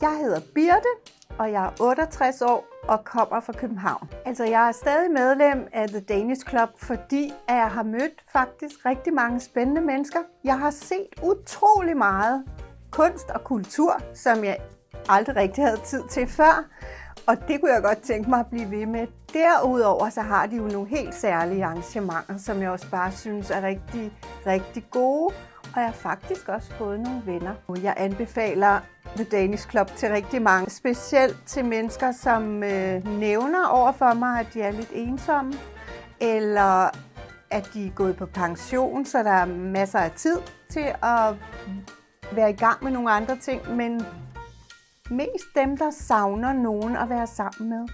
Jeg hedder Birte, og jeg er 68 år og kommer fra København. Altså, jeg er stadig medlem af The Danish Club, fordi jeg har mødt faktisk rigtig mange spændende mennesker. Jeg har set utrolig meget kunst og kultur, som jeg aldrig rigtig havde tid til før. Og det kunne jeg godt tænke mig at blive ved med. Derudover så har de jo nogle helt særlige arrangementer, som jeg også bare synes er rigtig, rigtig gode. Og jeg har faktisk også fået nogle venner. Jeg anbefaler The Danish Club til rigtig mange. Specielt til mennesker, som øh, nævner over for mig, at de er lidt ensomme. Eller at de er gået på pension, så der er masser af tid til at være i gang med nogle andre ting. Men mest dem, der savner nogen at være sammen med.